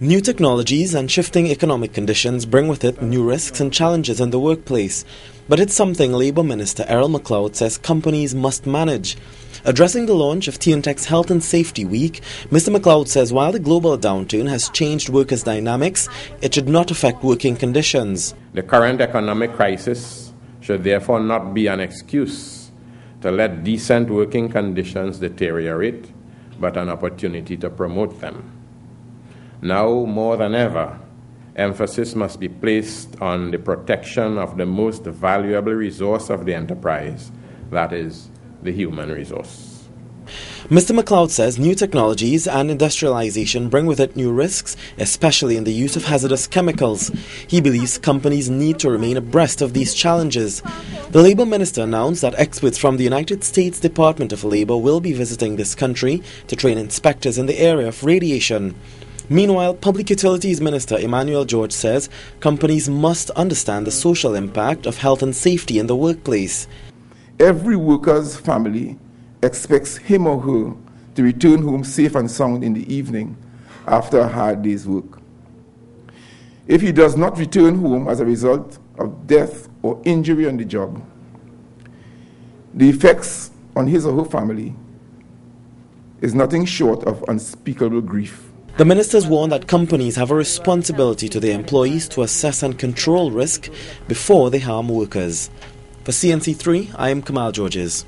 New technologies and shifting economic conditions bring with it new risks and challenges in the workplace. But it's something Labour Minister Errol McLeod says companies must manage. Addressing the launch of T&TEC's Health and Safety Week, Mr. McLeod says while the global downturn has changed workers' dynamics, it should not affect working conditions. The current economic crisis should therefore not be an excuse to let decent working conditions deteriorate, but an opportunity to promote them. Now more than ever, emphasis must be placed on the protection of the most valuable resource of the enterprise, that is, the human resource. Mr. McLeod says new technologies and industrialization bring with it new risks, especially in the use of hazardous chemicals. He believes companies need to remain abreast of these challenges. The Labour Minister announced that experts from the United States Department of Labor will be visiting this country to train inspectors in the area of radiation. Meanwhile, Public Utilities Minister Emmanuel George says companies must understand the social impact of health and safety in the workplace. Every worker's family expects him or her to return home safe and sound in the evening after a hard day's work. If he does not return home as a result of death or injury on the job, the effects on his or her family is nothing short of unspeakable grief. The ministers warned that companies have a responsibility to their employees to assess and control risk before they harm workers. For CNC3, I am Kamal Georges.